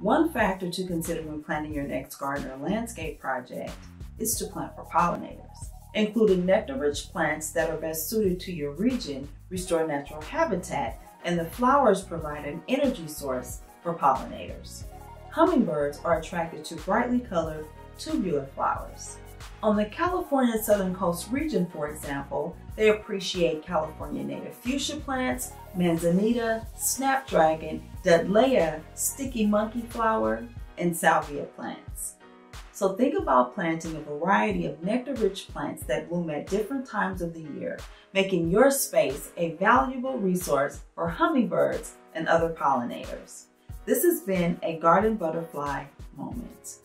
One factor to consider when planning your next garden or landscape project is to plant for pollinators. Including nectar-rich plants that are best suited to your region restore natural habitat and the flowers provide an energy source for pollinators. Hummingbirds are attracted to brightly colored tubular flowers. On the California Southern Coast region, for example, they appreciate California native fuchsia plants, manzanita, snapdragon, dudleya, sticky monkey flower, and salvia plants. So think about planting a variety of nectar-rich plants that bloom at different times of the year, making your space a valuable resource for hummingbirds and other pollinators. This has been a garden butterfly moment.